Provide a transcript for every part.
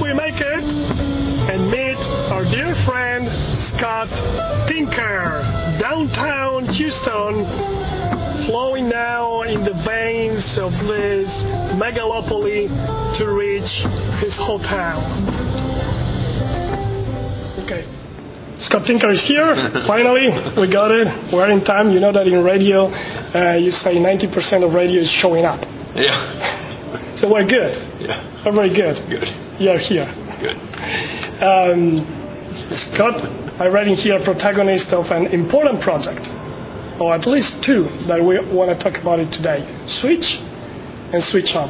we make it and meet our dear friend Scott Tinker, downtown Houston, flowing now in the veins of this megalopoly to reach his hotel. Okay. Scott Tinker is here. Finally, we got it. We're in time. You know that in radio, uh, you say 90% of radio is showing up. Yeah. So we're good. Yeah. We're very good. Good. You're here. Good. Scott, I'm writing here protagonist of an important project, or at least two that we want to talk about it today. Switch and Switch On.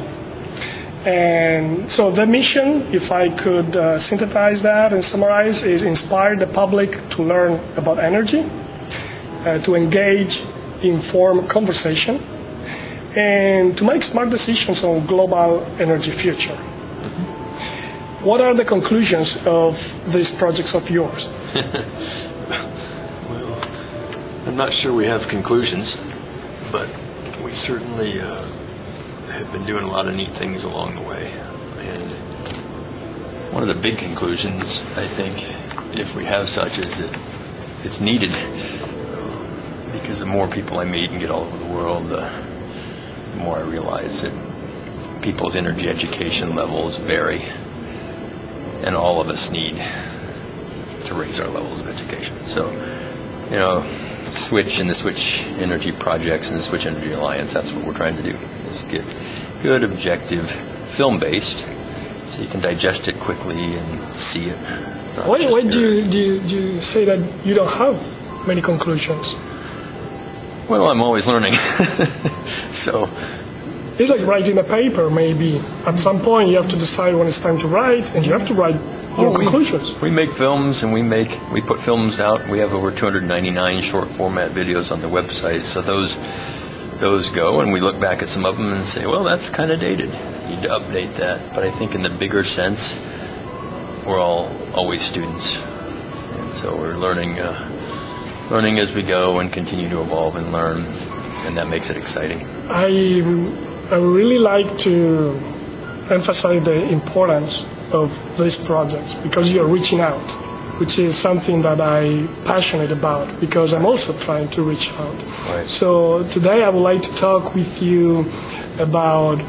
And so the mission, if I could uh, synthesize that and summarize, is inspire the public to learn about energy, uh, to engage inform conversation, and to make smart decisions on global energy future. What are the conclusions of these projects of yours? Well, I'm not sure we have conclusions, but we certainly uh, have been doing a lot of neat things along the way. And one of the big conclusions, I think, if we have such, is that it's needed. Because the more people I meet and get all over the world, the, the more I realize that people's energy education levels vary. And all of us need to raise our levels of education. So, you know, Switch and the Switch Energy projects and the Switch Energy Alliance, that's what we're trying to do, is get good, objective, film-based, so you can digest it quickly and see it. Why, why do, you, do, you, do you say that you don't have many conclusions? Well, I'm always learning. so, It's like writing a paper, maybe. At some point, you have to decide when it's time to write, and you have to write your Oh, we- conclusions. We make films and we make we put films out. We have over 299 short format videos on the website. So those those go and we look back at some of them and say, well, that's kind of dated. You need to update that. But I think in the bigger sense, we're all always students, and so we're learning uh, learning as we go and continue to evolve and learn, and that makes it exciting. I, I would really like to emphasize the importance of these projects because you're reaching out, which is something that I'm passionate about because I'm also trying to reach out. Right. So today I would like to talk with you about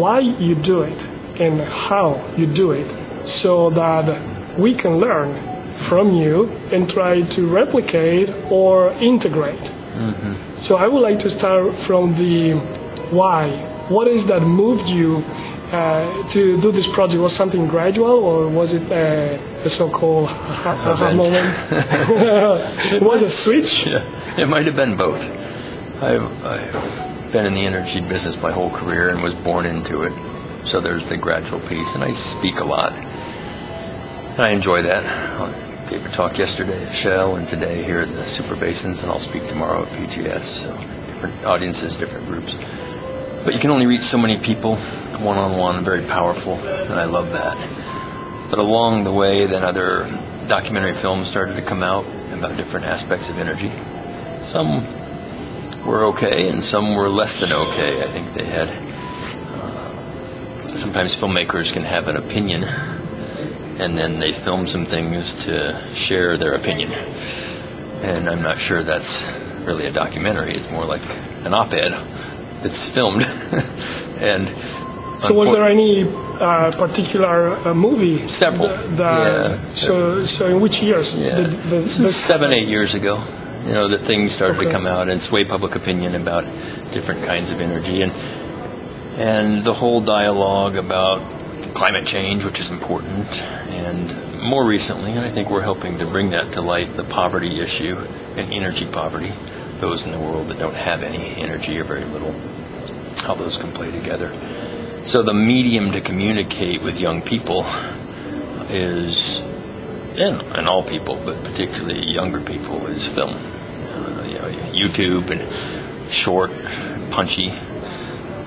why you do it and how you do it so that we can learn from you and try to replicate or integrate. Mm-hmm. So I would like to start from the why. What is that moved you uh, to do this project? Was something gradual, or was it uh, a so-called aha moment? it was a switch. Yeah, it might have been both. I've, I've been in the energy business my whole career and was born into it. So there's the gradual piece, and I speak a lot. And I enjoy that. I gave a talk yesterday at Shell and today here at the Super Basins, and I'll speak tomorrow at PGS. So different audiences, different groups. But you can only reach so many people one on one, very powerful, and I love that. But along the way, then other documentary films started to come out about different aspects of energy. Some were okay, and some were less than okay. I think they had. Uh, sometimes filmmakers can have an opinion, and then they film some things to share their opinion. And I'm not sure that's really a documentary. It's more like an op-ed that's filmed. and So was there any uh, particular uh, movie? Several, th- that- yeah. So, so in which years? Yeah, this this- is seven, eight years ago. You know that things started Okay. to come out and sway public opinion about different kinds of energy, and and the whole dialogue about climate change, which is important, and more recently, I think we're helping to bring that to light, the poverty issue and energy poverty, those in the world that don't have any energy or very little, how those can play together. So the medium to communicate with young people is, and, and all people, but particularly younger people, is film. Uh, you know, YouTube and short, punchy,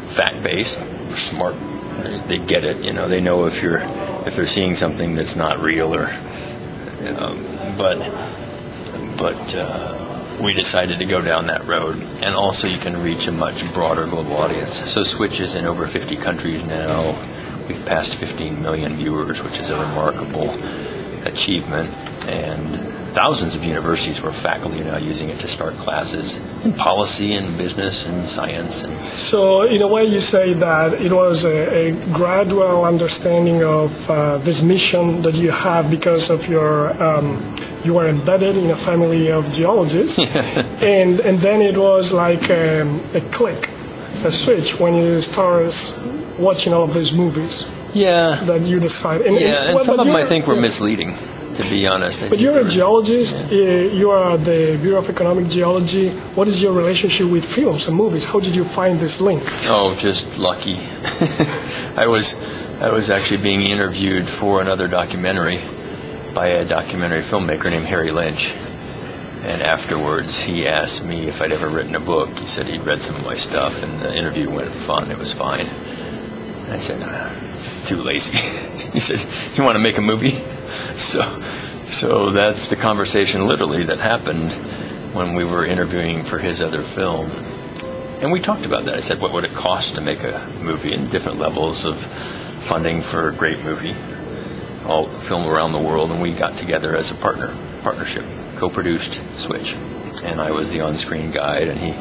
fact-based, smart. They, they get it. You know, they know if you're if they're seeing something that's not real or. Um, but but. Uh, we decided to go down that road. And also, you can reach a much broader global audience. So, Switch is in over 50 countries now. We've passed 15 million viewers, which is a remarkable achievement. And thousands of universities where faculty are now using it to start classes in policy and business and science. And so, in a way, you say that it was a, a gradual understanding of uh, this mission that you have because of your um, you are embedded in a family of geologists, and and then it was like um, a click, a switch when you start watching all of these movies. Yeah. That you decide. And, yeah, and, and some of them I think were yeah. misleading to be honest. But you're a geologist. Yeah. You are the Bureau of Economic Geology. What is your relationship with films and movies? How did you find this link? Oh, just lucky. I was, I was actually being interviewed for another documentary by a documentary filmmaker named Harry Lynch. And afterwards, he asked me if I'd ever written a book. He said he'd read some of my stuff, and the interview went fun. It was fine. And I said, uh, too lazy. he said, You want to make a movie? So, so that's the conversation literally that happened when we were interviewing for his other film. And we talked about that. I said, What would it cost to make a movie and different levels of funding for a great movie? All film around the world, and we got together as a partner, partnership, co-produced Switch, and I was the on-screen guide, and he,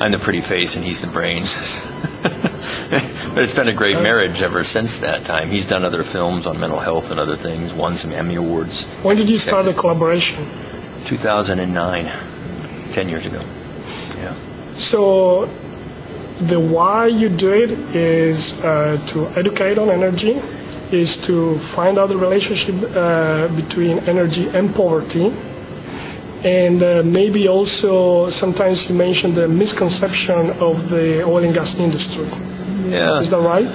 I'm the pretty face, and he's the brains. but it's been a great marriage ever since that time. He's done other films on mental health and other things, won some Emmy awards. When did you start the collaboration? 2009, 10 years ago. Yeah. So the why you do it is uh, to educate on energy is to find out the relationship uh, between energy and poverty. And uh, maybe also sometimes you mentioned the misconception of the oil and gas industry. Yeah. Is that right?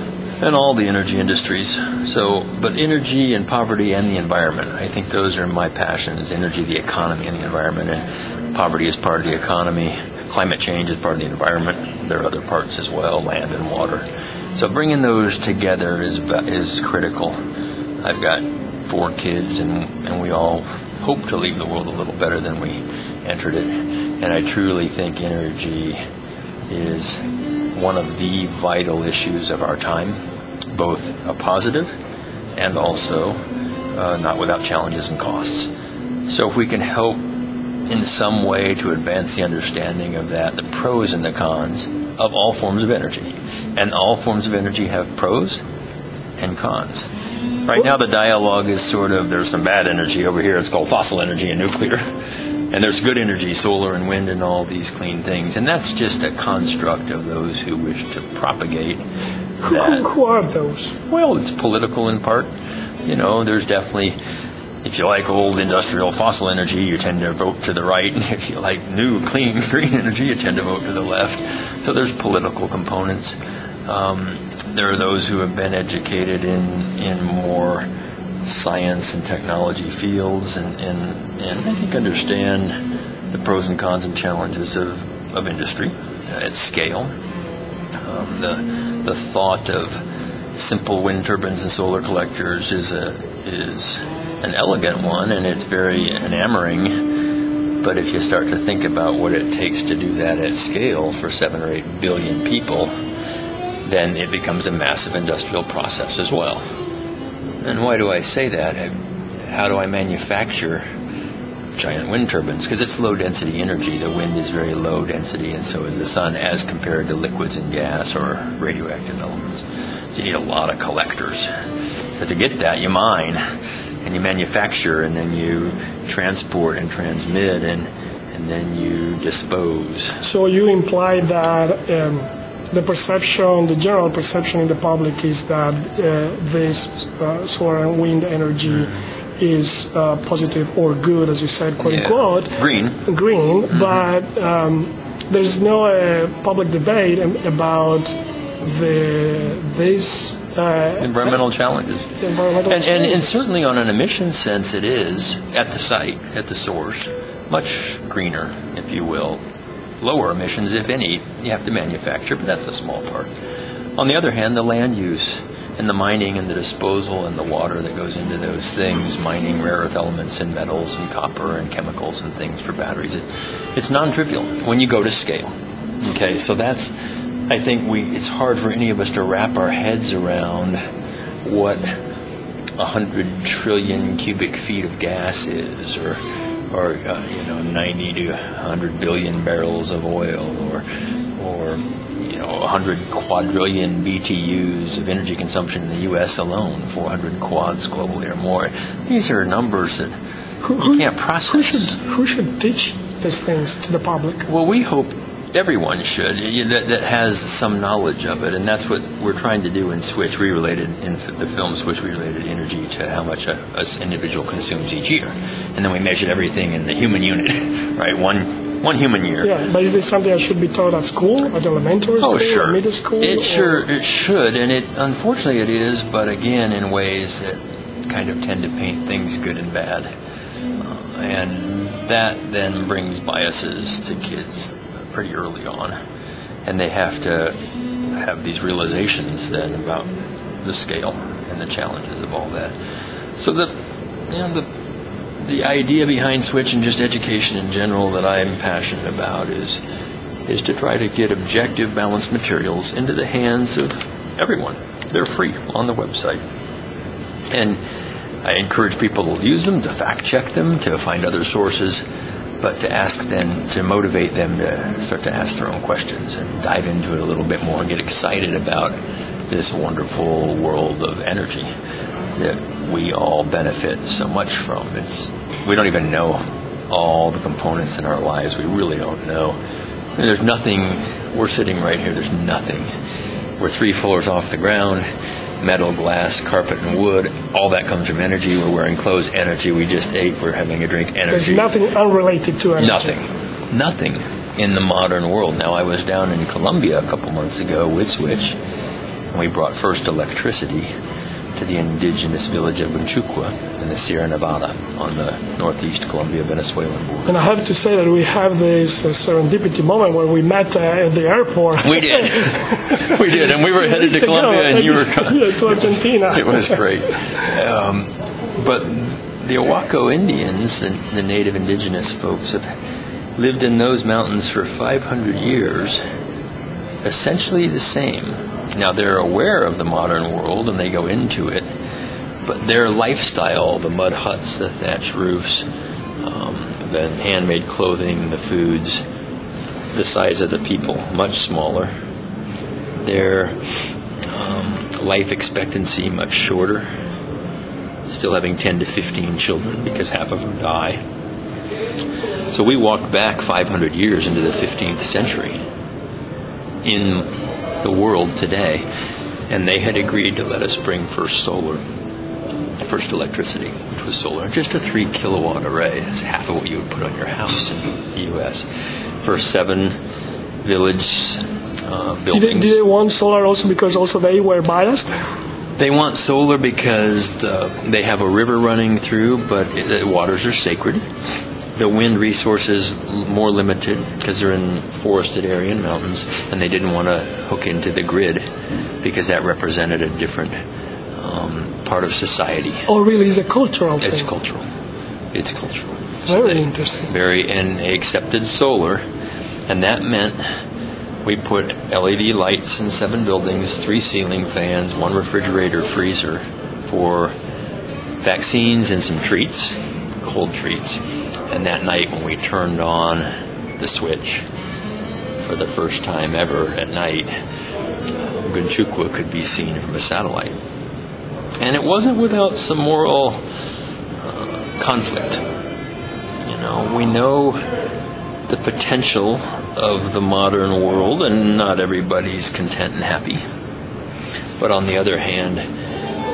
And all the energy industries. So, but energy and poverty and the environment. I think those are my passions energy, the economy, and the environment. And poverty is part of the economy. Climate change is part of the environment. There are other parts as well, land and water. So bringing those together is is critical. I've got four kids, and and we all hope to leave the world a little better than we entered it. And I truly think energy is one of the vital issues of our time, both a positive and also uh, not without challenges and costs. So if we can help in some way to advance the understanding of that, the pros and the cons of all forms of energy and all forms of energy have pros and cons. Right now, the dialogue is sort of there's some bad energy over here. It's called fossil energy and nuclear. And there's good energy, solar and wind, and all these clean things. And that's just a construct of those who wish to propagate that. Who, who are those? Well, it's political in part. You know, there's definitely if you like old industrial fossil energy, you tend to vote to the right. And if you like new, clean, green energy, you tend to vote to the left. So there's political components. Um, there are those who have been educated in, in more science and technology fields and, and, and I think understand the pros and cons and challenges of, of industry at scale. Um, the, the thought of simple wind turbines and solar collectors is a, is an elegant one and it's very enamoring. But if you start to think about what it takes to do that at scale for seven or eight billion people, then it becomes a massive industrial process as well. And why do I say that? How do I manufacture giant wind turbines? Because it's low density energy. The wind is very low density, and so is the sun as compared to liquids and gas or radioactive elements. So you need a lot of collectors. But to get that, you mine and you manufacture and then you transport and transmit and and then you dispose. So you imply that um, the perception, the general perception in the public is that uh, this uh, solar and wind energy mm-hmm. is uh, positive or good, as you said, quote yeah. unquote. Green. Green, mm-hmm. but um, there's no uh, public debate about the these uh, environmental challenges. environmental And, and, and certainly on an emission sense, it is at the site, at the source, much greener, if you will. Lower emissions, if any, you have to manufacture, but that's a small part. On the other hand, the land use and the mining and the disposal and the water that goes into those things, mining rare earth elements and metals and copper and chemicals and things for batteries, it, it's non-trivial when you go to scale. Okay, so that's, I think we, it's hard for any of us to wrap our heads around what 100 trillion cubic feet of gas is, or, or uh, you know, 90 to 100 billion barrels of oil, or, or you know, 100 quadrillion BTUs of energy consumption in the U.S. alone, 400 quads globally or more. These are numbers that you can't process. who should who should teach these things to the public? Well, we hope everyone should y- that, that has some knowledge of it, and that's what we're trying to do in Switch. We related in the film Switch. We related energy to how much a, a individual consumes each year, and then we measured everything in the human unit, right? One one human year. Yeah, but is this something that should be taught at school, at elementary school, Oh, sure. middle school? It or- sure it should, and it unfortunately it is, but again in ways that kind of tend to paint things good and bad, uh, and that then brings biases to kids pretty early on, and they have to have these realizations then about the scale and the challenges of all that. So the you know the the idea behind Switch and just education in general that I'm passionate about is is to try to get objective, balanced materials into the hands of everyone. They're free on the website, and I encourage people to use them, to fact check them, to find other sources, but to ask them to motivate them to start to ask their own questions and dive into it a little bit more and get excited about this wonderful world of energy that we all benefit so much from. It's we don't even know all the components in our lives. We really don't know. There's nothing. We're sitting right here. There's nothing. We're three floors off the ground. Metal, glass, carpet, and wood. All that comes from energy. We're wearing clothes. Energy. We just ate. We're having a drink. Energy. There's nothing unrelated to energy. Nothing. Nothing in the modern world. Now, I was down in Colombia a couple months ago with Switch, and we brought first electricity to the indigenous village of Gunchukwa in the Sierra Nevada on the northeast Colombia Venezuelan border. And I have to say that we have this uh, serendipity moment where we met uh, at the airport. We did. we did. And we were headed to ago, Colombia, and you were. yeah, to Argentina. it was great. Um, but the Arhuaco Indians, the, the native indigenous folks, have lived in those mountains for 500 years, essentially the same. Now they're aware of the modern world and they go into it, but their lifestyle, the mud huts, the thatched roofs, um, the handmade clothing, the foods, the size of the people, much smaller. Their um, life expectancy much shorter, still having 10 to 15 children because half of them die. So we walk back 500 years into the 15th century in the world today, and they had agreed to let us bring first solar, first electricity, which was solar, just a three kilowatt array. It's half of what you would put on your house in the U.S. First seven village uh, Did buildings. they, did they want solar also because also they were biased? They want solar because the, they have a river running through, but it, the waters are sacred. The wind resources more limited because they're in forested area and mountains, and they didn't want to hook into the grid because that represented a different um, part of society. Or really is a cultural It's thing? cultural. It's cultural. Very they- interesting. Very, and they accepted solar, and that meant we put LED lights in seven buildings, three ceiling fans, one refrigerator, freezer for vaccines and some treats, cold treats. And that night when we turned on the switch for the first time ever at night, Gunchukwa could be seen from a satellite. And it wasn't without some moral uh, conflict. You know, we know the potential of the modern world, and not everybody's content and happy. But on the other hand,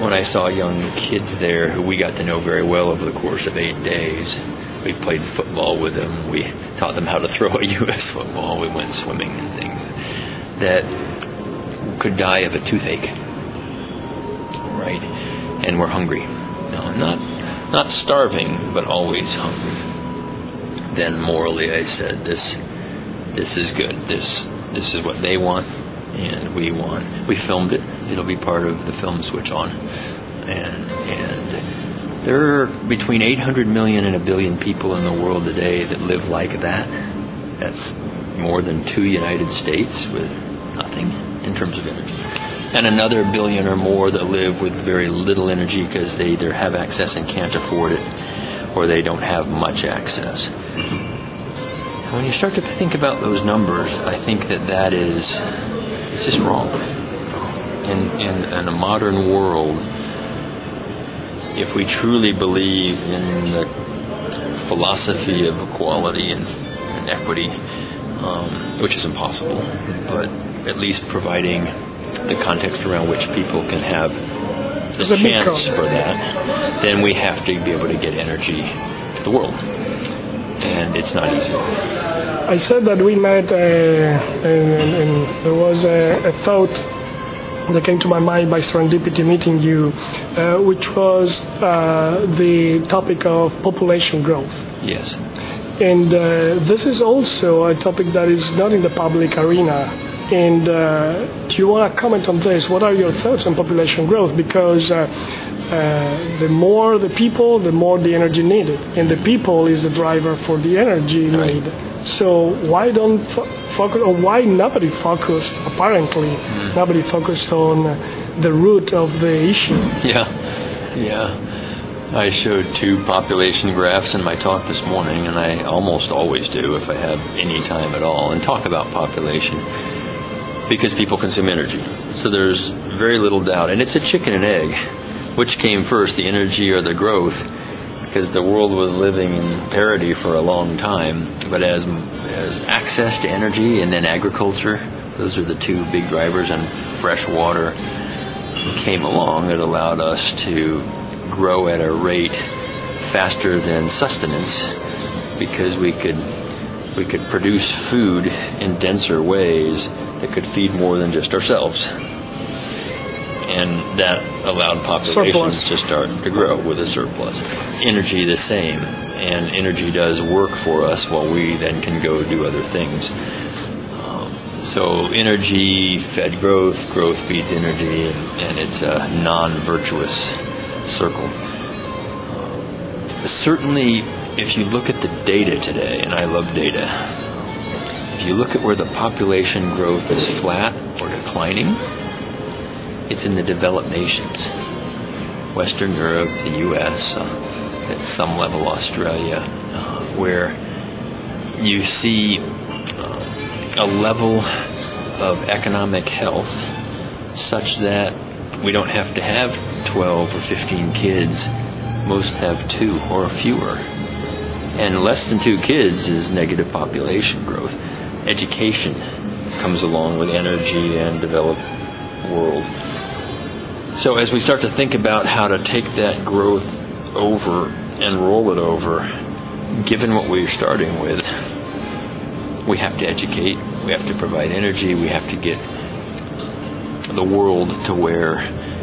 when I saw young kids there who we got to know very well over the course of eight days, we played football with them. We taught them how to throw a U.S. football. We went swimming and things. That could die of a toothache, right? And we're hungry. No, not not starving, but always hungry. Then morally, I said, this this is good. This this is what they want, and we want. We filmed it. It'll be part of the film Switch On, and and there are between 800 million and a billion people in the world today that live like that. That's more than two United States with nothing in terms of energy. And another billion or more that live with very little energy because they either have access and can't afford it or they don't have much access. when you start to think about those numbers, I think that that is, it's just wrong. In, in, in a modern world, if we truly believe in the philosophy of equality and, and equity, um, which is impossible, but at least providing the context around which people can have a chance for that, then we have to be able to get energy to the world. And it's not easy. I said that we met, uh, and, and, there was a, a, thought that came to my mind by serendipity meeting you, uh, which was uh, the topic of population growth. Yes. And uh, this is also a topic that is not in the public arena. And uh, do you want to comment on this? What are your thoughts on population growth? Because uh, uh, the more the people, the more the energy needed, and the people is the driver for the energy right. need. So why don't fo- focus, or why nobody focused? Apparently, mm. nobody focused on the root of the issue. Yeah, yeah. I showed two population graphs in my talk this morning, and I almost always do if I have any time at all, and talk about population because people consume energy. So there's very little doubt. And it's a chicken and egg. Which came first, the energy or the growth? Because the world was living in parity for a long time. But as, as access to energy and then agriculture, those are the two big drivers, and fresh water came along, it allowed us to grow at a rate faster than sustenance because we could we could produce food in denser ways that could feed more than just ourselves. And that allowed populations surplus. to start to grow with a surplus. Energy the same, and energy does work for us while we then can go do other things. Um, so energy fed growth, growth feeds energy, and, and it's a non-virtuous circle. Uh, certainly, if you look at the data today, and I love data, if you look at where the population growth is flat or declining, it's in the developed nations. Western Europe, the US, uh, at some level Australia, uh, where you see uh, a level of economic health such that we don't have to have 12 or 15 kids. Most have two or fewer. And less than two kids is negative population growth. Education comes along with energy and developed world. So as we start to think about how to take that growth over and roll it over, given what we're starting with, we have to educate, we have to provide energy, we have to get the world to where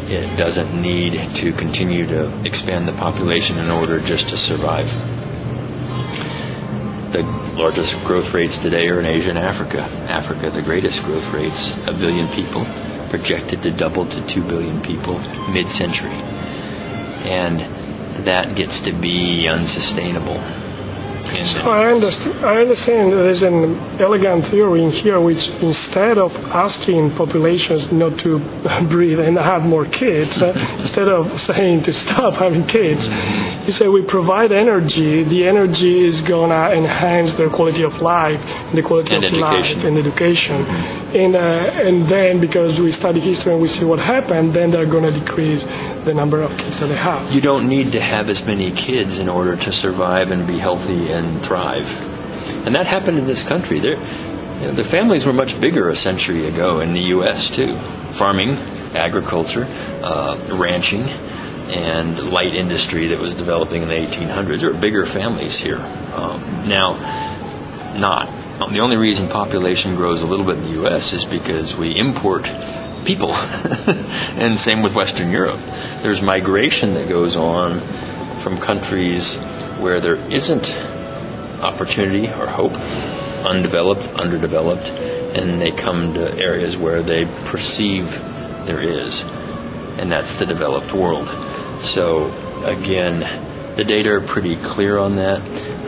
it doesn't need to continue to expand the population in order just to survive. The largest growth rates today are in Asia and Africa. Africa, the greatest growth rates, a billion people, projected to double to 2 billion people mid century. And that gets to be unsustainable so I understand, I understand there's an elegant theory in here which instead of asking populations not to breed and have more kids, uh, instead of saying to stop having kids, you say we provide energy, the energy is going to enhance their quality of life, and the quality and of education. life and education. And, uh, and then because we study history and we see what happened, then they're going to decrease the number of kids that they have. You don't need to have as many kids in order to survive and be healthy and thrive. And that happened in this country. There, you know, the families were much bigger a century ago in the U.S. too. Farming, agriculture, uh, ranching, and light industry that was developing in the 1800s. There were bigger families here. Um, now, not. The only reason population grows a little bit in the U.S. is because we import people. and same with Western Europe. There's migration that goes on from countries where there isn't opportunity or hope, undeveloped, underdeveloped, and they come to areas where they perceive there is, and that's the developed world. So, again, the data are pretty clear on that.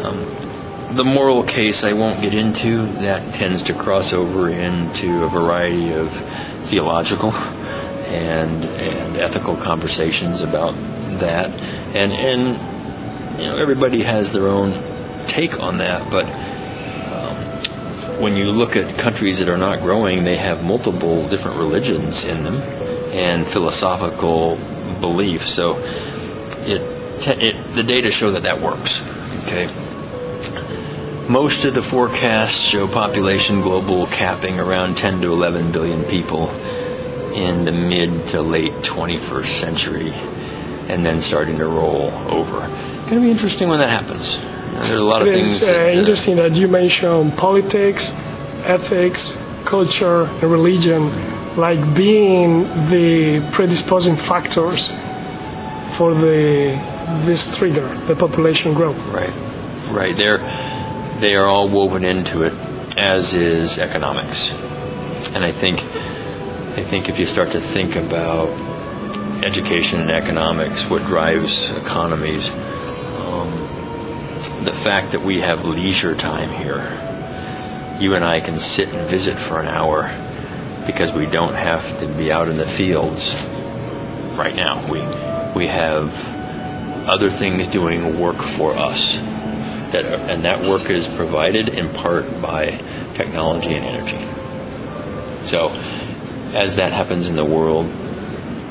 Um, the moral case I won't get into, that tends to cross over into a variety of theological and, and ethical conversations about that. And, and you know, everybody has their own take on that, but um, when you look at countries that are not growing, they have multiple different religions in them and philosophical beliefs. So it, it the data show that that works. Okay. Most of the forecasts show population global capping around 10 to 11 billion people in the mid to late 21st century and then starting to roll over. It's going to be interesting when that happens. There are a lot of It things. is uh, that, uh, interesting that you mentioned politics, ethics, culture, and religion like being the predisposing factors for the this trigger, the population growth. Right, right. They're they are all woven into it, as is economics. And I think I think if you start to think about education and economics, what drives economies, um, the fact that we have leisure time here, you and I can sit and visit for an hour because we don't have to be out in the fields right now. We we have other things doing work for us. That and that work is provided in part by technology and energy. So, as that happens in the world,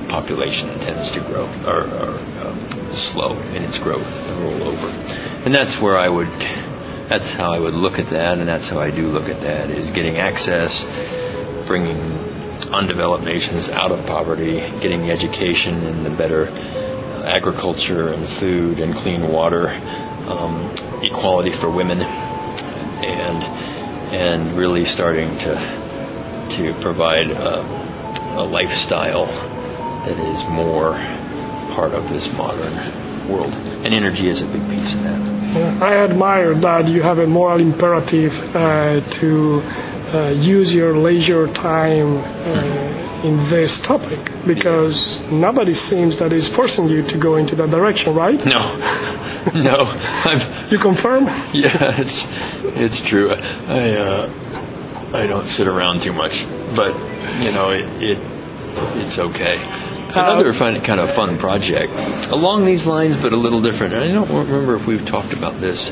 population tends to grow or, or uh, slow in its growth and roll over, and that's where I would. That's how I would look at that, and that's how I do look at that: is getting access, bringing undeveloped nations out of poverty, getting the education and the better uh, agriculture and food and clean water, um, equality for women, and and really starting to to provide a, a lifestyle that is more part of this modern world. And energy is a big piece of that. I admire that you have a moral imperative uh, to uh, use your leisure time uh, in this topic because nobody seems that is forcing you to go into that direction, right? No, no, I'm, You confirm? yeah, it's it's true. I uh, I don't sit around too much, but you know it, it it's okay. Another fun, kind of fun project along these lines, but a little different. And I don't remember if we've talked about this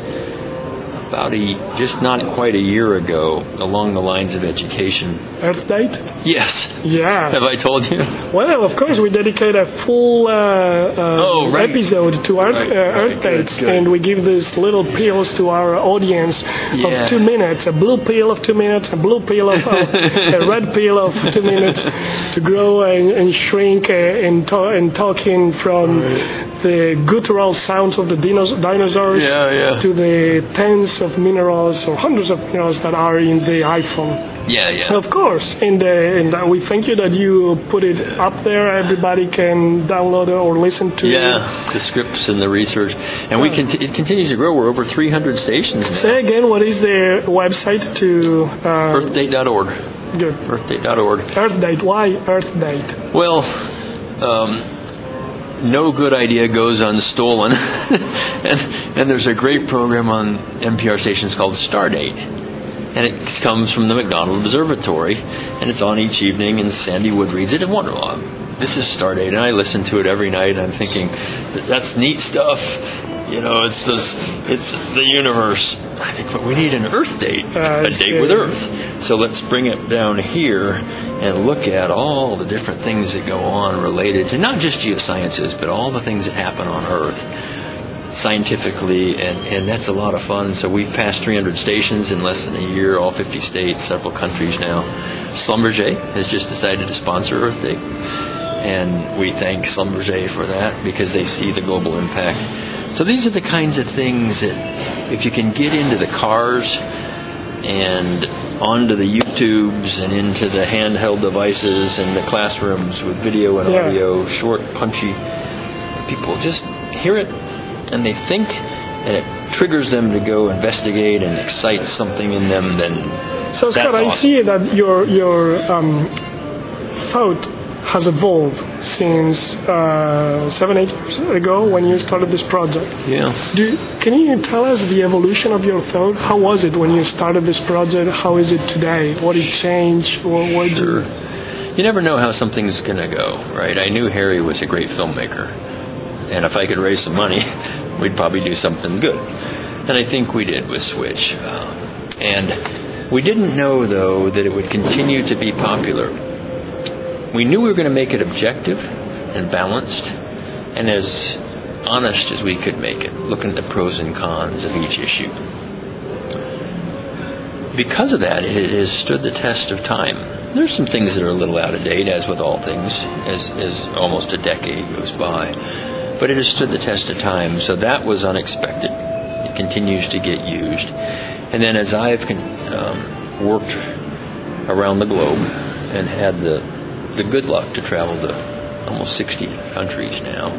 about a just not quite a year ago along the lines of education. Earth date? Yes. Yeah. Have I told you? Well, of course, we dedicate a full uh, uh, Oh, right. episode to Earth, Right, uh, right, Earth good, dates, good. and we give these little pills to our audience Yeah. of two minutes: a blue pill of two minutes, a blue pill of uh, a red pill of two minutes to grow and, and shrink uh, and, to- and talking from the guttural sounds of the dinos- dinosaurs Yeah, yeah. to the tens of minerals or hundreds of minerals that are in the iPhone. Yeah, yeah. Of course, and, uh, and uh, we thank you that you put it up there. Everybody can download it or listen to Yeah, it. the scripts and the research, and we conti- it continues to grow. We're over 300 stations now. Say again, what is the website to uh, Earthdate.org. good Earthdate.org. Earth Date? Why Earthdate? Well, um, no good idea goes unstolen, and and there's a great program on NPR stations called Stardate, and it comes from the McDonald Observatory, and it's on each evening, and Sandy Wood reads it. And wonderful. This is Stardate, and I listen to it every night. And I'm thinking, that's neat stuff. You know, it's this, it's the universe. I think, but we need an Earth date, Uh, a date with. Earth. So let's bring it down here and look at all the different things that go on related to not just geosciences, but all the things that happen on Earth scientifically, and, and that's a lot of fun. So we've passed 300 stations in less than a year, all 50 states, several countries now. Schlumberger has just decided to sponsor Earth Date, and we thank Schlumberger for that because they see the global impact. So these are the kinds of things that if you can get into the cars and onto the YouTubes and into the handheld devices and the classrooms with video and Yeah. audio, short, punchy. People just hear it and they think, and it triggers them to go investigate and excites something in them. Then So Scott, that's I see that your your um, thought has evolved since uh, seven, eight years ago when you started this project. Yeah. Do, can you tell us the evolution of your thought? How was it when you started this project? How is it today? What did change? What, what Sure. you, You never know how something's going to go, right? I knew Harry was a great filmmaker, and if I could raise some money, we'd probably do something good. And I think we did with Switch. Uh, and we didn't know, though, that it would continue to be popular. We knew we were going to make it objective and balanced and as honest as we could make it, looking at the pros and cons of each issue. Because of that, it has stood the test of time. There's some things that are a little out of date, as with all things, as, as almost a decade goes by. But it has stood the test of time, so that was unexpected. It continues to get used. And then as I've um, worked around the globe and had the, the good luck to travel to almost 60 countries now,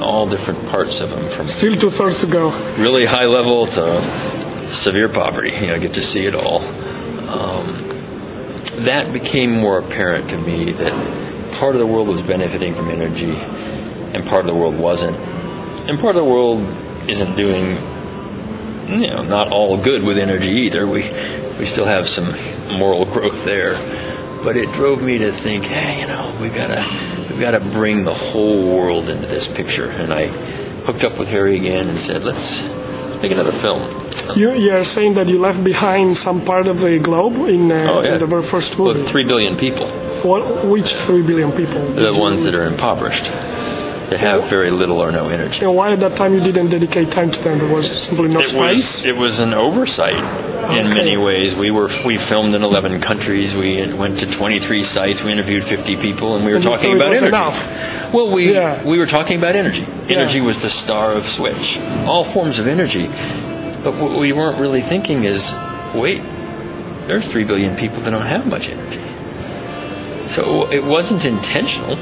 all different parts of them, from still two thirds to go? really high level to severe poverty. You know, get to see it all. Um, that became more apparent to me that part of the world was benefiting from energy, and part of the world wasn't, and part of the world isn't doing, you know, not all good with energy either. We we still have some moral growth there, but it drove me to think, hey, you know, we've got to we've got to bring the whole world into this picture, and I hooked up with Harry again and said, let's make another film. You, you are saying that you left behind some part of the globe in, uh, Oh, yeah. in the very first Well, three billion people, What, which three billion people? the ones that are impoverished, that have very little or no energy. And why at that time you didn't dedicate time to them? There was simply no It space. was it was an oversight in many ways. We were we filmed in 11 countries. We went to 23 sites. We interviewed 50 people, and we were And talking it about energy. enough. Well, we Yeah. we were talking about energy. Yeah. Energy was the star of Switch. All forms of energy, but what we weren't really thinking is, wait, there's three billion people that don't have much energy. So it wasn't intentional,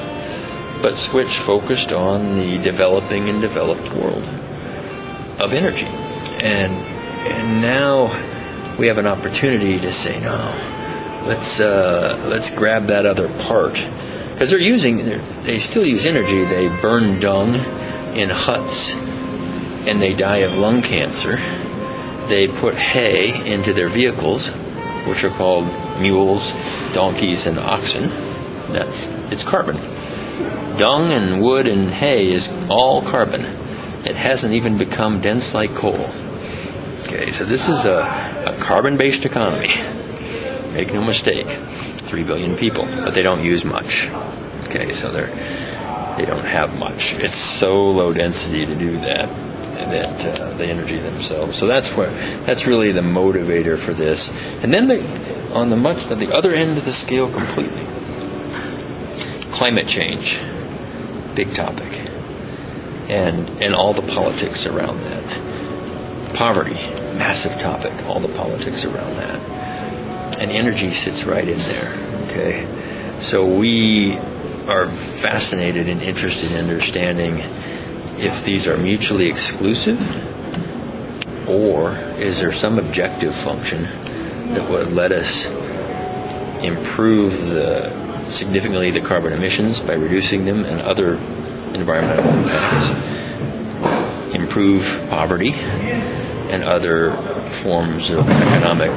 but Switch focused on the developing and developed world of energy, and and now we have an opportunity to say no. Let's uh, let's grab that other part because they're using they're, they still use energy. They burn dung in huts, and they die of lung cancer. They put hay into their vehicles, which are called mules, donkeys, and oxen. That's it's carbon. Dung and wood and hay is all carbon. It hasn't even become dense like coal. Okay, so this is a, a carbon based economy. Make no mistake. Three billion people, but they don't use much. Okay, so they're they don't have much. It's so low density to do that that uh, the energy themselves. So that's where that's really the motivator for this. And then the, on the much the other end of the scale completely, climate change, big topic, and and all the politics around that. Poverty, massive topic, all the politics around that. And energy sits right in there. Okay, so we are fascinated and interested in understanding if these are mutually exclusive or is there some objective function that would let us improve the significantly the carbon emissions by reducing them and other environmental impacts, improve poverty and other forms of economic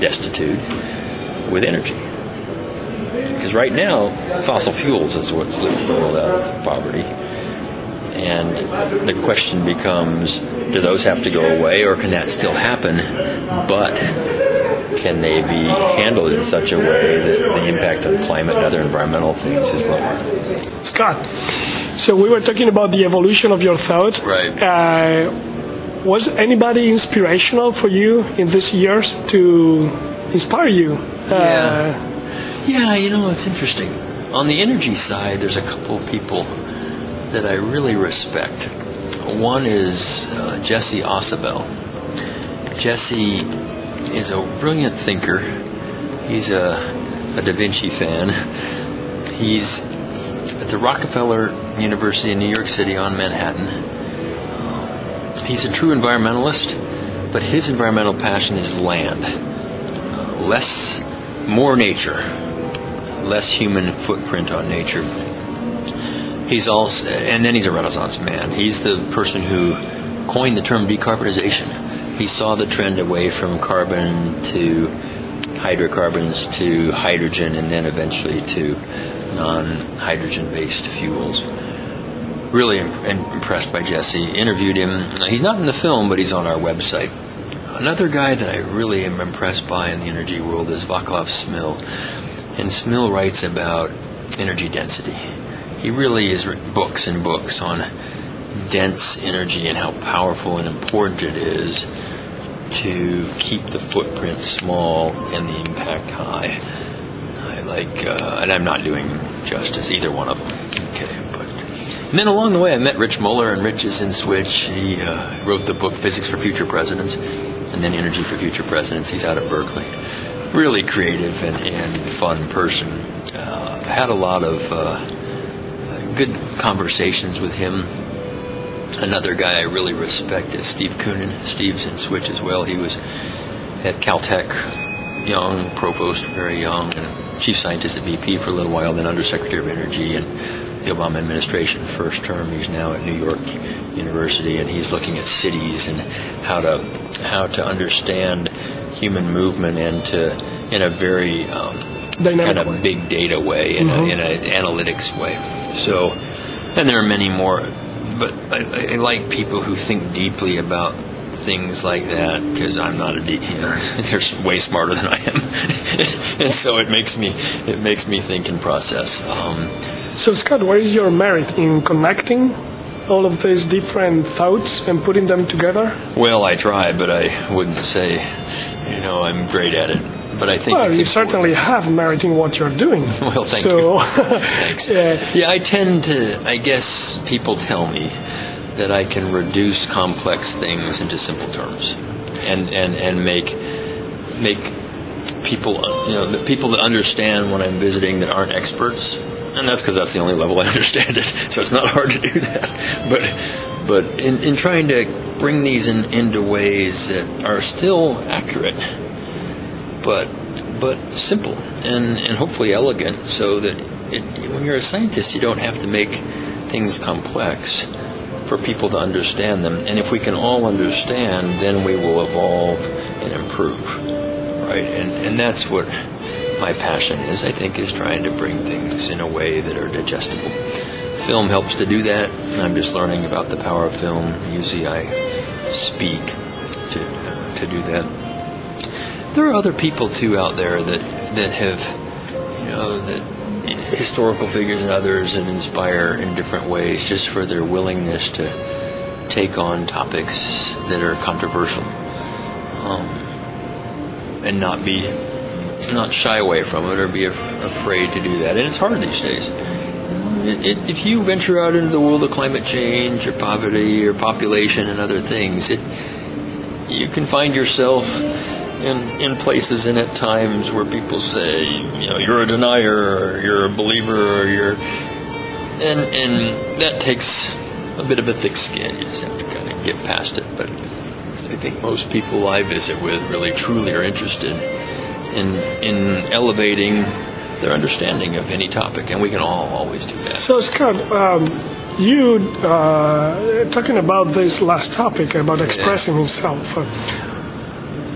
destitute with energy. Because right now, fossil fuels is what's lifted the world out of poverty. And the question becomes do those have to go away or can that still happen? But can they be handled in such a way that the impact on climate and other environmental things is lower? Scott, so we were talking about the evolution of your thought. Right. Uh, was anybody inspirational for you in these years to inspire you? Uh, Yeah, you know, it's interesting. On the energy side, there's a couple of people that I really respect. One is uh, Jesse Ausubel. Jesse is a brilliant thinker. He's a, a Da Vinci fan. He's at the Rockefeller University in New York City on Manhattan. He's a true environmentalist, but his environmental passion is land. Uh, less, more nature, less human footprint on nature. He's also, and then he's a Renaissance man. He's the person who coined the term decarbonization. He saw the trend away from carbon to hydrocarbons to hydrogen and then eventually to non hydrogen based fuels. Really impressed by Jesse. Interviewed him. He's not in the film, but he's on our website. Another guy that I really am impressed by in the energy world is Vaclav Smil. And Smil writes about energy density. He really written books and books on dense energy and how powerful and important it is to keep the footprint small and the impact high. I like, uh, and I'm not doing justice either one of them. Okay, but and then along the way, I met Rich Muller, and Rich is in Switch. He uh, wrote the book Physics for Future Presidents, and then Energy for Future Presidents. He's out of Berkeley. Really creative and, and fun person. Uh, had a lot of uh, good conversations with him Another guy I really respect is Steve Koonin. Steve's in Switch as well. He was at Caltech, young provost, very young, and chief scientist at BP for a little while, then undersecretary of energy in the Obama administration, first term. He's now at New York University, and he's looking at cities and how to how to understand human movement and to in a very um, kind of big data way, in, mm-hmm. in an analytics way. So, and there are many more but I, I, like people who think deeply about things like that because I'm not a deep, you know, they're way smarter than I am, and so it makes me it makes me think and process. Um, so Scott, what is your merit in connecting all of these different thoughts and putting them together? Well, I try, but I wouldn't say, you know, I'm great at it but I think well, you important. certainly have merit in what you're doing. well, thank so, you. Thanks. yeah. yeah, I tend to. I guess people tell me that I can reduce complex things into simple terms, and and and make make people you know the people that understand what I'm visiting that aren't experts, and that's because that's the only level I understand it. So it's not hard to do that, but but in, in trying to bring these in, into ways that are still accurate but but simple and, and hopefully elegant so that it, when you're a scientist you don't have to make things complex for people to understand them. And if we can all understand then we will evolve and improve right? And and that's what my passion is I think is trying to bring things in a way that are digestible. Film helps to do that. I'm just learning about the power of film. Usually I speak to uh, to do that there are other people too out there that that have, you know, that historical figures and others that inspire in different ways, just for their willingness to take on topics that are controversial, um, and not be not shy away from it or be af- afraid to do that. And it's hard these days. It, it, if you venture out into the world of climate change or poverty or population and other things, it you can find yourself in in places and at times where people say, you know, you're a denier or you're a believer or you're and and that takes a bit of a thick skin. You just have to kind of get past it. But I think most people I visit with really truly are interested in in elevating their understanding of any topic, and we can all always do that. So, Scott, um, you uh, talking about this last topic about expressing yeah. himself. Uh,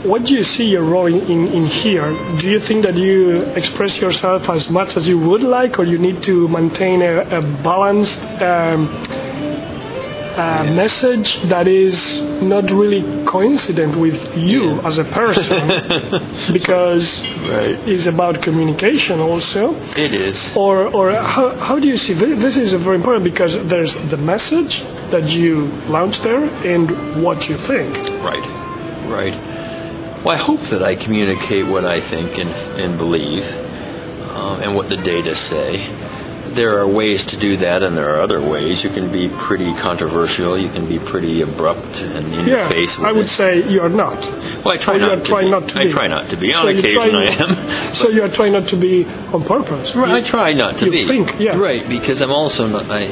what do you see your role in, in, here? Do you think that you express yourself as much as you would like, or you need to maintain a, a balanced um, uh, message that is not really coincident with you yeah. as a person? because right. it's about communication also. It is. Or, or how, how do you see this? is very important because there's the message that you launch there and what you think. Right, right. Well, I hope that I communicate what I think and, and believe, um, and what the data say. there are ways to do that, and there are other ways. You can be pretty controversial. You can be pretty abrupt and in your Yeah, face. With I would it. say you are not. Well, I try Or not to trying be. not to I be. try not to be. So On occasion, try- I am. so you are trying not to be on purpose. Right, I try not to you be. think, yeah. Right, because I'm also not. I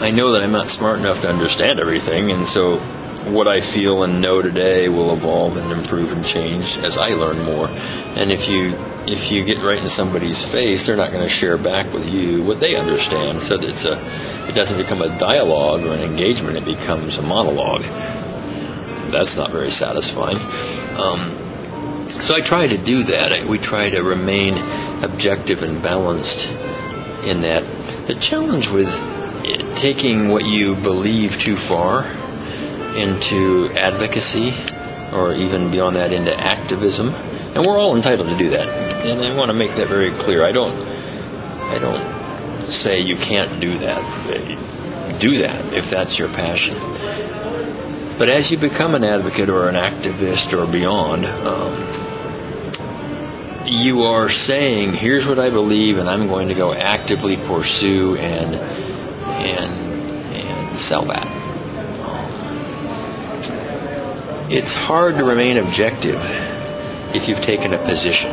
I know that I'm not smart enough to understand everything, and so what I feel and know today will evolve and improve and change as I learn more. And if you if you get right in somebody's face, they're not going to share back with you what they understand. So it's a it doesn't become a dialogue or an engagement; it becomes a monologue. That's not very satisfying. Um, so I try to do that. I- We try to remain objective and balanced in that. The challenge with taking what you believe too far into advocacy or even beyond that into activism, and we're all entitled to do that. And I want to make that very clear. I don't I don't say you can't do that. Do that if that's your passion. But as you become an advocate or an activist or beyond, um, you are saying, "Here's what I believe, and I'm going to go actively pursue and and and sell that." It's hard to remain objective if you've taken a position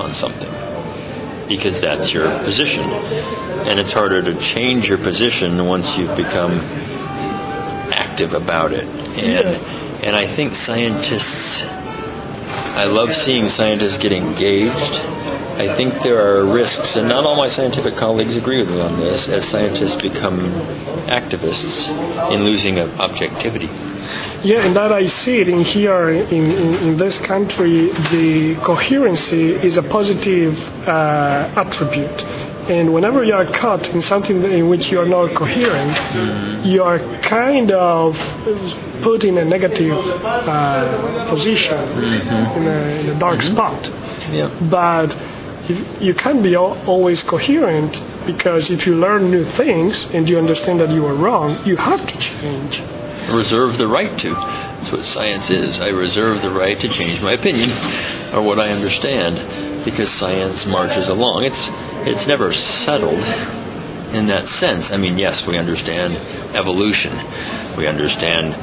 on something because that's your position, and it's harder to change your position once you've become active about it. And and I think scientists I love seeing scientists get engaged. I think there are risks, and not all my scientific colleagues agree with me on this, as scientists become activists in losing objectivity. Yeah, and that I see it in here in, in, in this country. The coherency is a positive uh, attribute, and whenever you are caught in something in which you are not coherent, you are kind of put in a negative uh, position, in, a, in a dark spot. Yeah. But you, you can't be al- always coherent because if you learn new things and you understand that you are wrong, you have to change. Reserve the right to. That's what science is. I reserve the right to change my opinion or what I understand because science marches along. It's it's never settled in that sense. I mean, yes, we understand evolution. We understand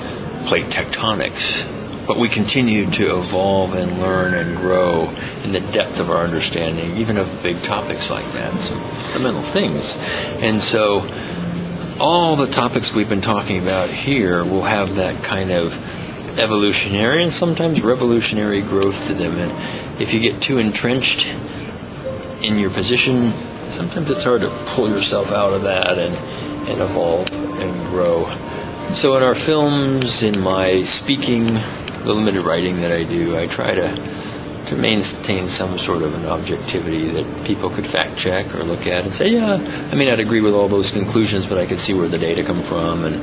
plate tectonics. But we continue to evolve and learn and grow in the depth of our understanding, even of big topics like that, some fundamental things. And so all the topics we've been talking about here will have that kind of evolutionary and sometimes revolutionary growth to them. And if you get too entrenched in your position, sometimes it's hard to pull yourself out of that and, and evolve and grow. So in our films, in my speaking, the limited writing that I do, I try to to maintain some sort of an objectivity that people could fact check or look at and say, yeah, I may not agree with all those conclusions, but I could see where the data come from and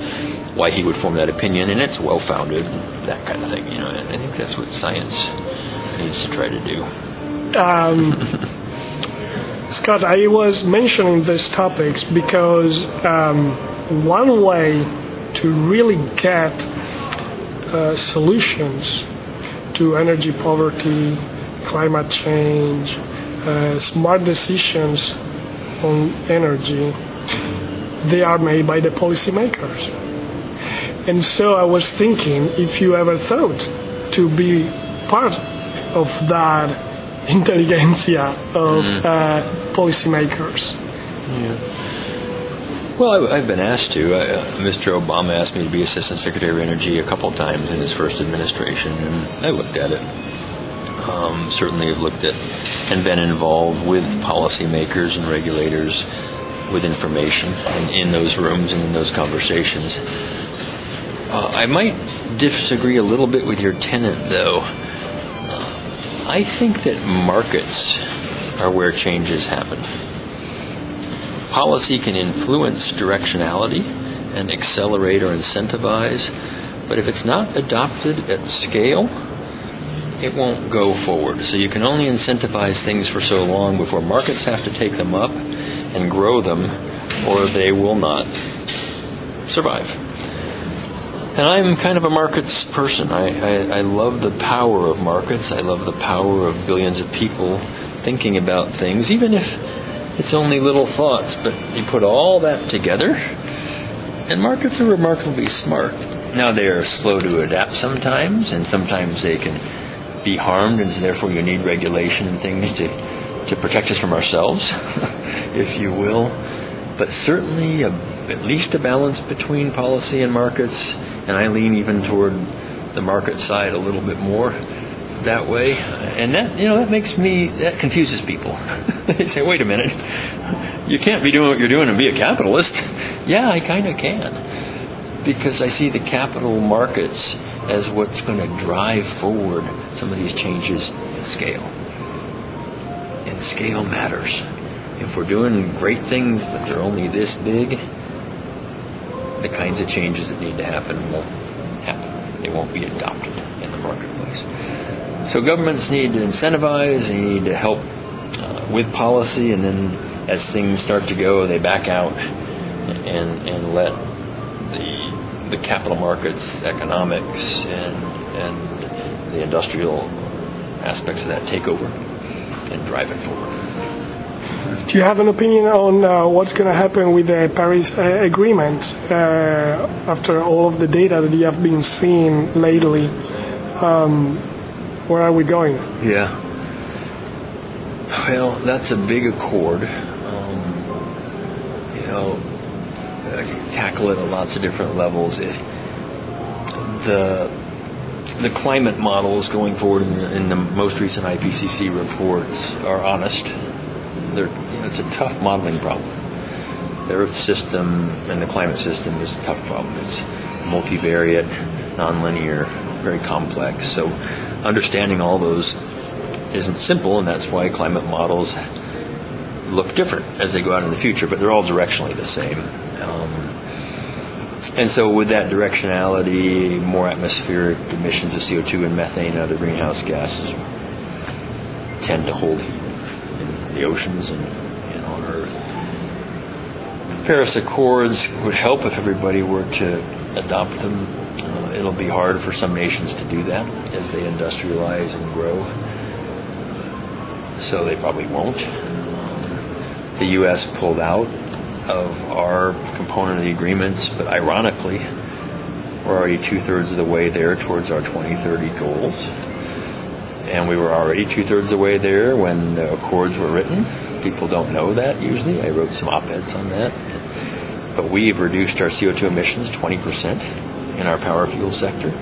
why he would form that opinion, and it's well founded, that kind of thing. You know, I think that's what science needs to try to do. Scott, I was mentioning these topics because um, one way to really get uh, solutions to energy poverty, climate change, uh, smart decisions on energy, they are made by the policymakers. And so I was thinking if you ever thought to be part of that intelligentsia of uh, policymakers. Well, I, I've been asked to. Uh, Mr. Obama asked me to be Assistant Secretary of Energy a couple times in his first administration, and I looked at it. Um, certainly have looked at and been involved with policymakers and regulators with information and in those rooms and in those conversations. Uh, I might disagree a little bit with your tenant, though. Uh, I think that markets are where changes happen. Policy can influence directionality and accelerate or incentivize, but if it's not adopted at scale, it won't go forward. So you can only incentivize things for so long before markets have to take them up and grow them, or they will not survive. And I'm kind of a markets person. I, I, I love the power of markets. I love the power of billions of people thinking about things, even if it's only little thoughts, but you put all that together, and markets are remarkably smart. Now they are slow to adapt sometimes, and sometimes they can be harmed, and so therefore you need regulation and things to, to protect us from ourselves, if you will. But certainly, a, at least a balance between policy and markets, and I lean even toward the market side a little bit more that way, and that you know that makes me that confuses people. they say, "Wait a minute, you can't be doing what you're doing and be a capitalist." Yeah, I kind of can, because I see the capital markets as what's going to drive forward some of these changes in scale. And scale matters. If we're doing great things, but they're only this big, the kinds of changes that need to happen won't happen. They won't be adopted in the marketplace. So governments need to incentivize, they need to help uh, with policy, and then as things start to go, they back out and, and let the, capital markets, economics, and, and the industrial aspects of that take over and drive it forward. Do you have an opinion on uh, what's going to happen with the Paris uh, Agreement uh, after all of the data that you have been seeing lately? Um, where are we going? Yeah. Well, that's a big accord. Tackle it at lots of different levels. It, the the climate models going forward in the, in the, most recent IPCC reports are honest. You know, it's a tough modeling problem. The Earth system and the climate system is a tough problem. It's multivariate, nonlinear, very complex. So understanding all those isn't simple, and that's why climate models look different as they go out in the future, but they're all directionally the same. Um, And so, with that directionality, more atmospheric emissions of CO2 and methane and other greenhouse gases tend to hold heat in the oceans and, and on Earth. The Paris Accords would help if everybody were to adopt them. Uh, it'll be hard for some nations to do that as they industrialize and grow. So, they probably won't. The U.S. pulled out of our component of the agreements, but ironically, we're already two thirds of the way there towards our 2030 goals. And we were already two thirds of the way there when the accords were written. People don't know that usually. I wrote some op eds on that. But we've reduced our CO2 emissions 20% in our power fuel sector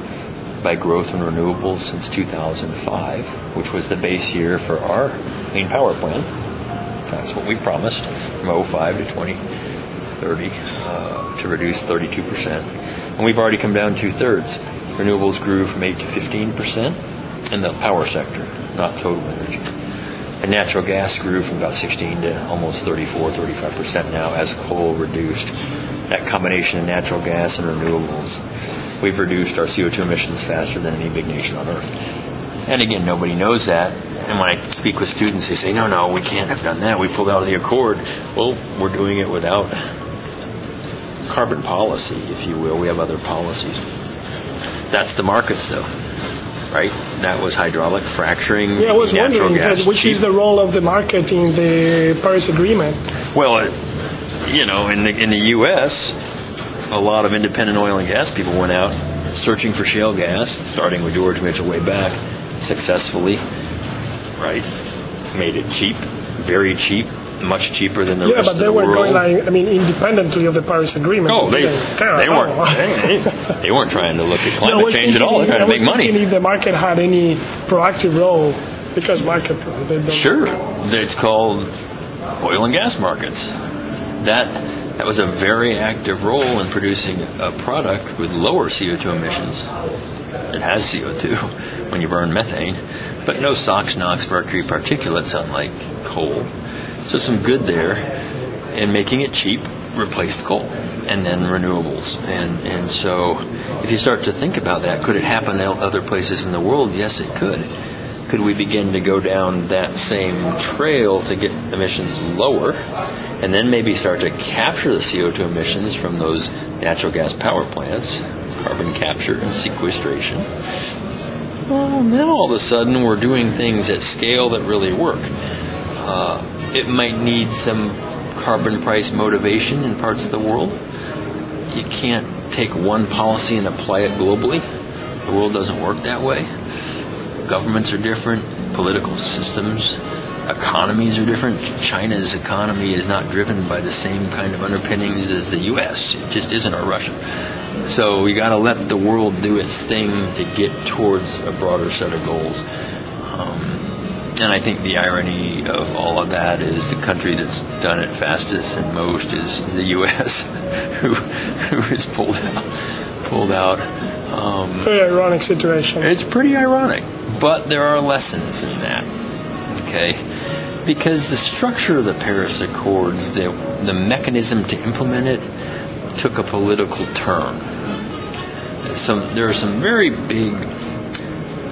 by growth in renewables since 2005, which was the base year for our clean power plan. That's what we promised from 05 to 2030 uh, to reduce 32%. And we've already come down two thirds. Renewables grew from 8 to 15% in the power sector, not total energy. And natural gas grew from about 16 to almost 34, 35% now as coal reduced. That combination of natural gas and renewables, we've reduced our CO2 emissions faster than any big nation on Earth. And again, nobody knows that and when I speak with students, they say, no, no, we can't have done that. We pulled out of the accord. Well, we're doing it without carbon policy, if you will. We have other policies. That's the markets, though, right? That was hydraulic fracturing. Yeah, I was wondering, gas, uh, which cheap. is the role of the market in the Paris Agreement? Well, uh, you know, in the, in the U.S., a lot of independent oil and gas people went out searching for shale gas, starting with George Mitchell way back, successfully right? Made it cheap, very cheap, much cheaper than the yeah, rest of the world. Yeah, but they were going like, I mean, independently of the Paris Agreement. Oh, they, they, weren't. they, they, weren't trying to look at climate change at all. They're trying to make money. if the market had any proactive role, because market. Sure, it's called oil and gas markets. That that was a very active role in producing a product with lower CO2 emissions. It has CO2 when you burn methane, but no SOx, NOx, mercury particulates, unlike coal. So some good there, and making it cheap replaced coal, and then renewables. And and so, if you start to think about that, could it happen in other places in the world? Yes, it could. Could we begin to go down that same trail to get emissions lower, and then maybe start to capture the CO2 emissions from those natural gas power plants, carbon capture and sequestration? Well, now all of a sudden we're doing things at scale that really work. Uh, it might need some carbon price motivation in parts of the world. You can't take one policy and apply it globally. The world doesn't work that way. Governments are different, political systems, economies are different. China's economy is not driven by the same kind of underpinnings as the U.S. It just isn't, or Russia. So we got to let the world do its thing to get towards a broader set of goals. Um, and I think the irony of all of that is the country that's done it fastest and most is the U.S., who who is pulled out. Pulled out. Um, Very ironic situation. It's pretty ironic, but there are lessons in that. Okay, because the structure of the Paris Accords, the the mechanism to implement it, took a political turn. Some there are some very big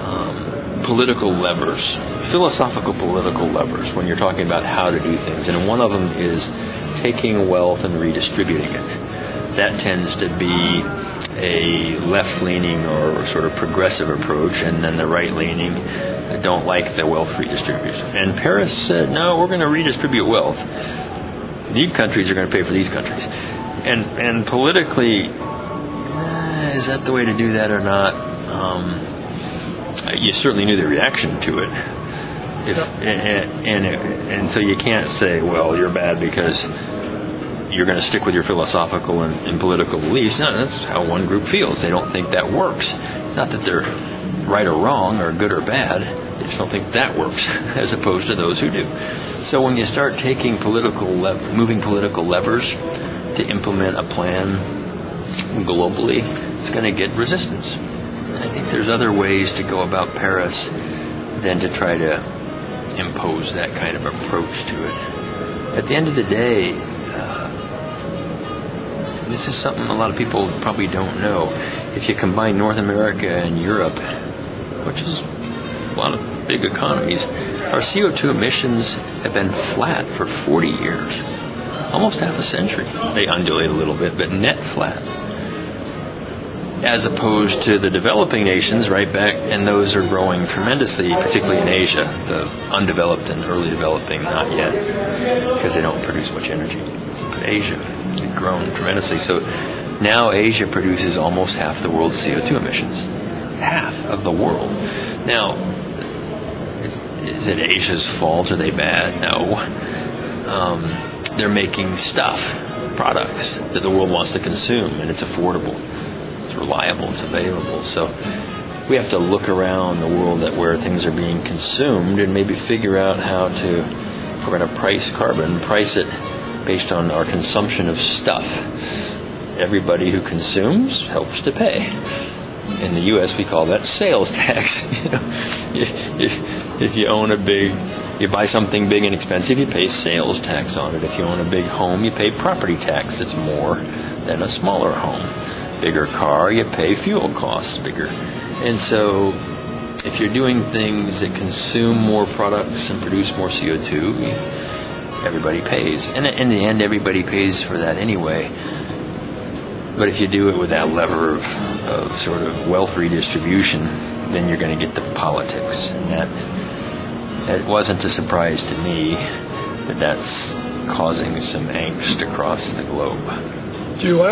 um, political levers philosophical political levers when you're talking about how to do things, and one of them is taking wealth and redistributing it. That tends to be a left leaning or sort of progressive approach, and then the right leaning don't like the wealth redistribution. And Paris said, no, we're going to redistribute wealth. These countries are going to pay for these countries. And, and politically, is that the way to do that or not? Um, you certainly knew the reaction to it. If, and, and, and so you can't say, well, you're bad because you're going to stick with your philosophical and, and, political beliefs. No, that's how one group feels. They don't think that works. It's not that they're right or wrong or good or bad. They just don't think that works, as opposed to those who do. So when you start taking political, le- moving political levers to implement a plan globally, it's going to get resistance. And I think there's other ways to go about Paris than to try to impose that kind of approach to it. At the end of the day, uh, this is something a lot of people probably don't know. If you combine North America and Europe, which is a lot of big economies, our CO2 emissions have been flat for 40 years, almost half a century. They undulate a little bit, but net flat as opposed to the developing nations right back, and those are growing tremendously, particularly in Asia. The undeveloped and early developing, not yet, because they don't produce much energy. But Asia has grown tremendously. So now Asia produces almost half the world's CO2 emissions. Half of the world. Now, is, is it Asia's fault? Are they bad? No. Um, they're making stuff, products that the world wants to consume, and it's affordable it's reliable, it's available. So we have to look around the world that where things are being consumed and maybe figure out how to, if we're going to price carbon, price it based on our consumption of stuff. Everybody who consumes helps to pay. In the U.S., we call that sales tax. if, if you own a big you buy something big and expensive, you pay sales tax on it. If you own a big home, you pay property tax. It's more than a smaller home bigger car, you pay fuel costs bigger. And so if you're doing things that consume more products and produce more CO2, everybody pays. And in the end, everybody pays for that anyway. But if you do it with that lever of, of sort of wealth redistribution, then you're going to get the politics. And that, that wasn't a surprise to me that that's causing some angst across the globe. You,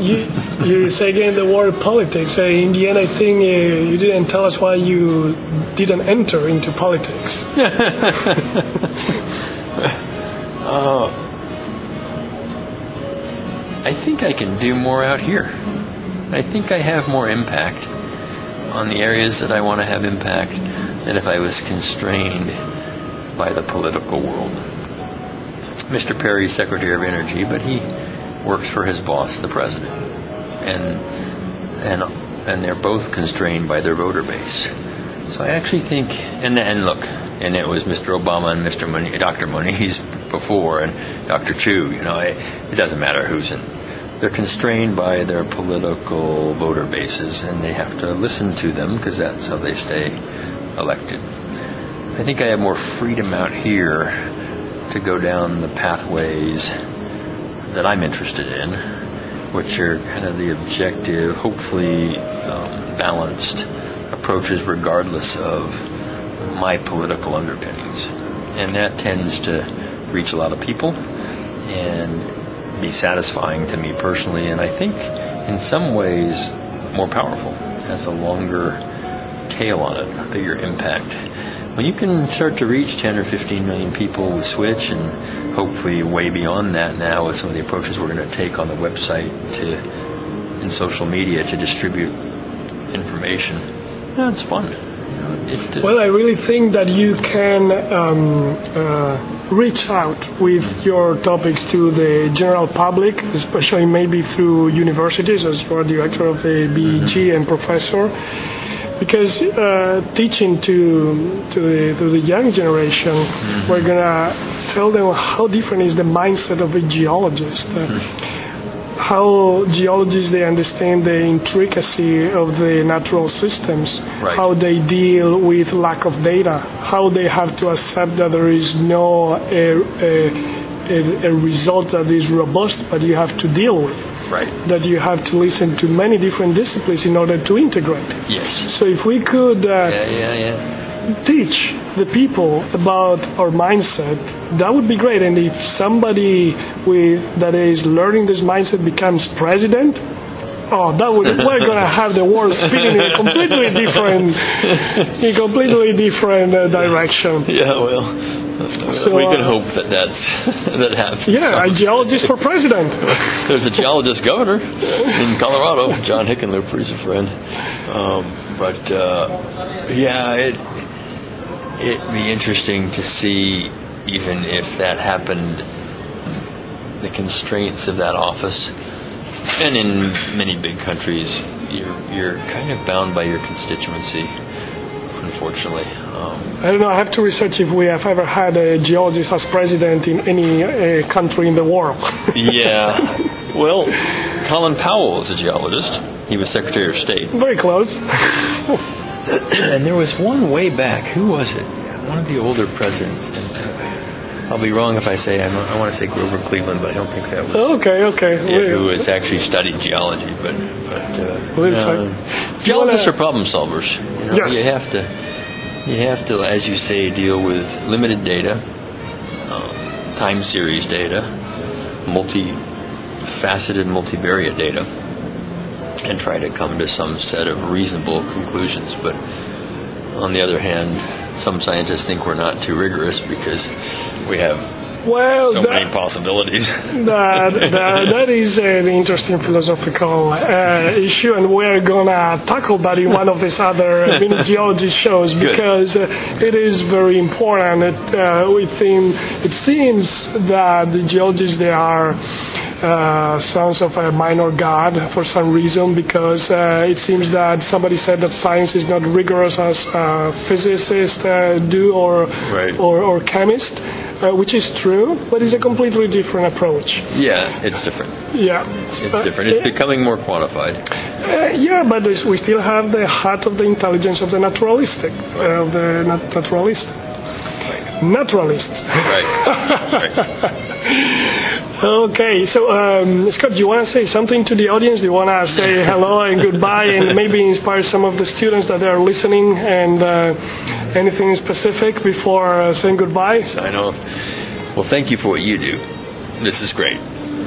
you, you say again the word politics. Uh, in the end, I think uh, you didn't tell us why you didn't enter into politics. uh, I think I can do more out here. I think I have more impact on the areas that I want to have impact than if I was constrained by the political world. Mr. Perry, Secretary of Energy, but he works for his boss, the president, and and and they're both constrained by their voter base. So I actually think, and and look, and it was Mr. Obama and Mr. Moniz, Dr. Moniz before, and Dr. Chu. You know, it doesn't matter who's in. They're constrained by their political voter bases, and they have to listen to them because that's how they stay elected. I think I have more freedom out here to go down the pathways that I'm interested in, which are kind of the objective, hopefully um, balanced approaches regardless of my political underpinnings. And that tends to reach a lot of people and be satisfying to me personally, and I think in some ways more powerful, has a longer tail on it, a bigger impact. When you can start to reach 10 or 15 million people with Switch, and hopefully way beyond that now with some of the approaches we're going to take on the website to in social media to distribute information, yeah, it's fun. You know, it, uh, well, I really think that you can um, uh, reach out with your topics to the general public, especially maybe through universities, as you are director of the BEG mm-hmm. and professor. Because uh, teaching to to the, to the young generation, mm-hmm. we're gonna tell them how different is the mindset of a geologist. Mm-hmm how geologists they understand the intricacy of the natural systems, right. how they deal with lack of data, how they have to accept that there is no a, a, a result that is robust, but you have to deal with. Right. That you have to listen to many different disciplines in order to integrate. Yes. So if we could uh, yeah, yeah, yeah. teach the people about our mindset, that would be great. And if somebody with that is learning this mindset becomes president, oh, that would we're gonna have the world spinning in a completely different, in a completely different uh, direction. Yeah, well. So, we can uh, hope that that's that happens. Yeah, a geologist for president. There's a geologist governor in Colorado, John Hickenlooper, he's a friend. Um, but uh, yeah, it, it'd be interesting to see, even if that happened, the constraints of that office. And in many big countries, you're, you're kind of bound by your constituency, unfortunately. I don't know. I have to research if we have ever had a geologist as president in any uh, country in the world. yeah. Well, Colin Powell is a geologist. He was Secretary of State. Very close. and there was one way back. Who was it? One of the older presidents. And uh, I'll be wrong if I say I'm, i want to say Grover Cleveland, but I don't think that was. Okay, okay. Yeah, who has actually studied geology, but but uh, no, geologists wanna... are problem solvers. You know, yes. You have to you have to, as you say, deal with limited data, um, time series data, multi-faceted, multivariate data and try to come to some set of reasonable conclusions. But on the other hand, some scientists think we're not too rigorous because we have well, so that, many possibilities. that, that, that is an interesting philosophical uh, issue, and we're going to tackle that in one of these other mini geology shows because uh, it is very important. It, uh, we think it seems that the geologists they are uh, sons of a minor god for some reason because uh, it seems that somebody said that science is not rigorous as uh, physicists uh, do or, right. or, or chemists. Uh, which is true, but it's a completely different approach. Yeah, it's different. Yeah, it's, it's different. It's becoming more quantified. yeah, but we still have the heart of the intelligence of the naturalistic, of the nat- naturalist. Naturalists. Right. right. Okay, so um, Scott, do you want to say something to the audience? Do you want to say hello and goodbye and maybe inspire some of the students that are listening and uh, anything specific before uh, saying goodbye? I know. Well, thank you for what you do. This is great.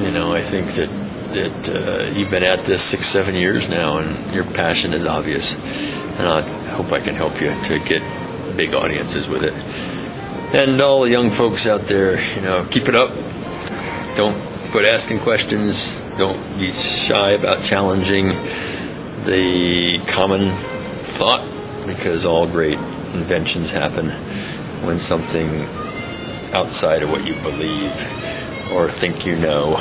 You know, I think that that uh, you've been at this six, seven years now, and your passion is obvious. And I hope I can help you to get big audiences with it. And all the young folks out there, you know, keep it up don't quit asking questions. Don't be shy about challenging the common thought because all great inventions happen when something outside of what you believe or think you know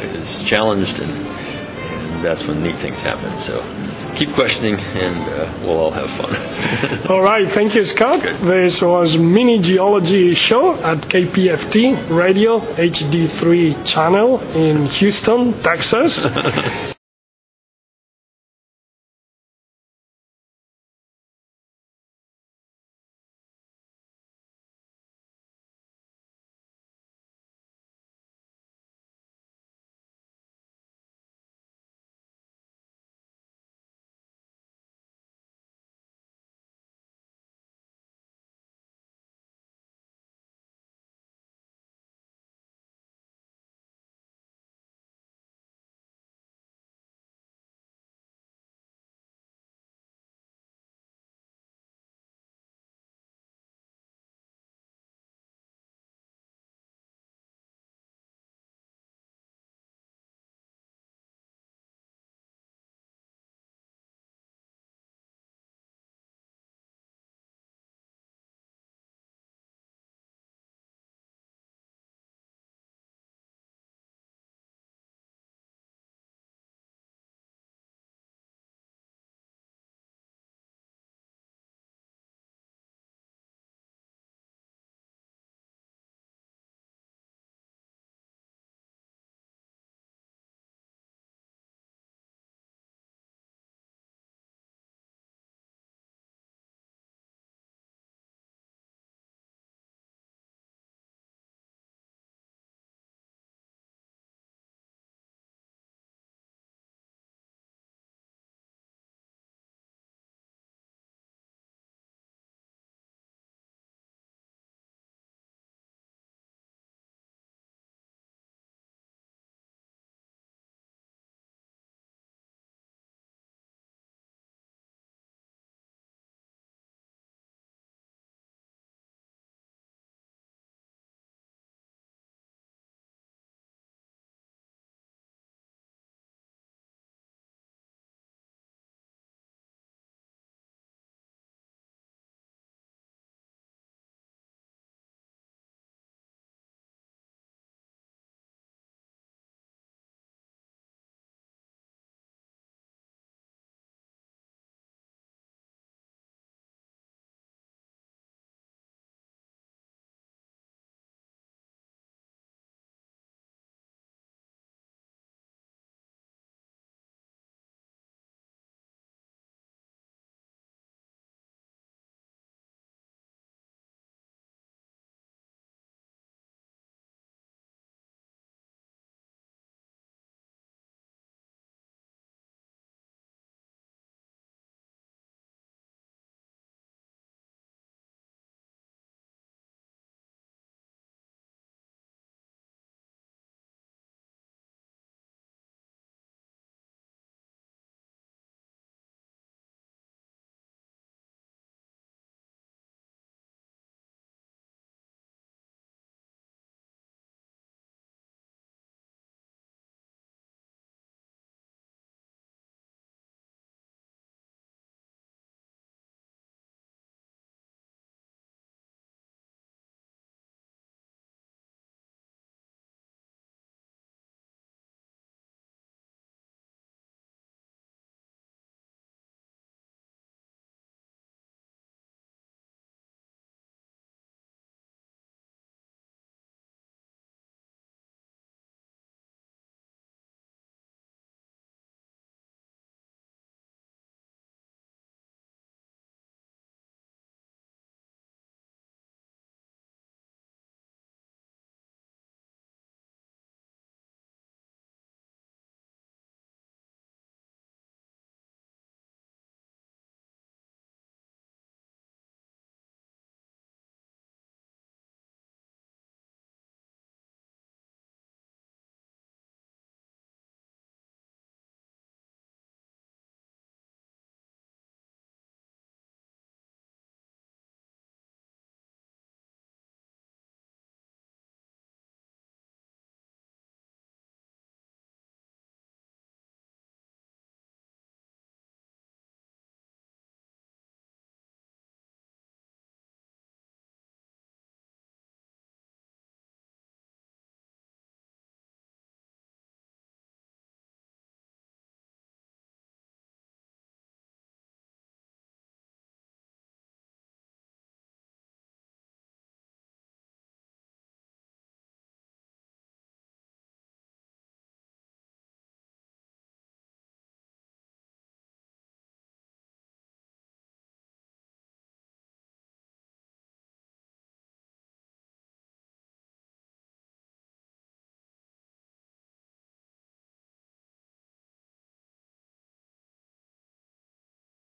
is challenged, and, and that's when neat things happen. So keep questioning, and uh, we'll all have fun. all right, thank you, Scott. Good. This was Mini Geology Show at KPFT Radio HD3 channel in Houston, Texas.